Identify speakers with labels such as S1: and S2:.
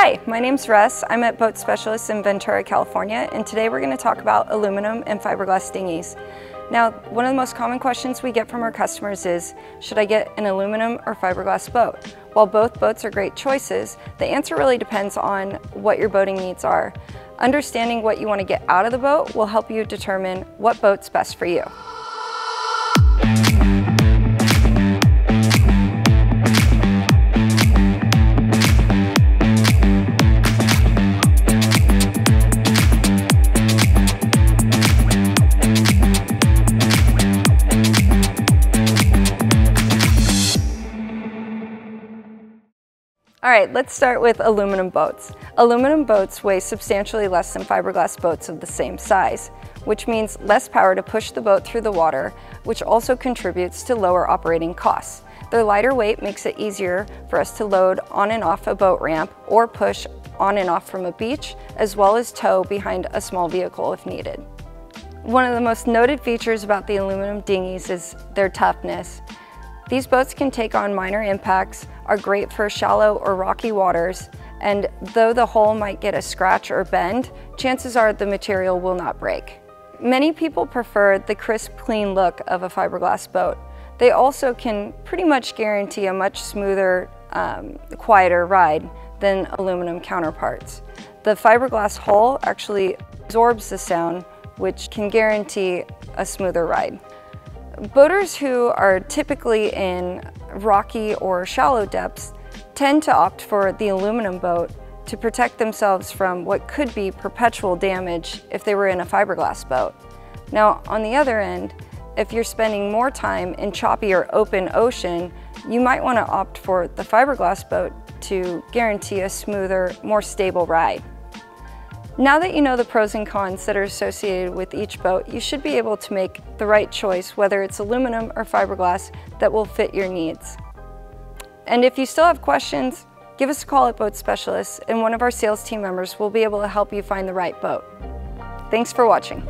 S1: Hi, my name's Russ. I'm at Boat Specialists in Ventura, California, and today we're going to talk about aluminum and fiberglass dinghies. Now, one of the most common questions we get from our customers is, should I get an aluminum or fiberglass boat? While both boats are great choices, the answer really depends on what your boating needs are. Understanding what you want to get out of the boat will help you determine what boat's best for you. All right, let's start with aluminum boats. Aluminum boats weigh substantially less than fiberglass boats of the same size, which means less power to push the boat through the water, which also contributes to lower operating costs. Their lighter weight makes it easier for us to load on and off a boat ramp or push on and off from a beach, as well as tow behind a small vehicle if needed. One of the most noted features about the aluminum dinghies is their toughness. These boats can take on minor impacts, are great for shallow or rocky waters, and though the hull might get a scratch or bend, chances are the material will not break. Many people prefer the crisp, clean look of a fiberglass boat. They also can pretty much guarantee a much smoother, um, quieter ride than aluminum counterparts. The fiberglass hull actually absorbs the sound, which can guarantee a smoother ride. Boaters who are typically in rocky or shallow depths tend to opt for the aluminum boat to protect themselves from what could be perpetual damage if they were in a fiberglass boat. Now, on the other end, if you're spending more time in choppy or open ocean, you might want to opt for the fiberglass boat to guarantee a smoother, more stable ride. Now that you know the pros and cons that are associated with each boat, you should be able to make the right choice, whether it's aluminum or fiberglass, that will fit your needs. And if you still have questions, give us a call at Boat Specialists and one of our sales team members will be able to help you find the right boat. Thanks for watching.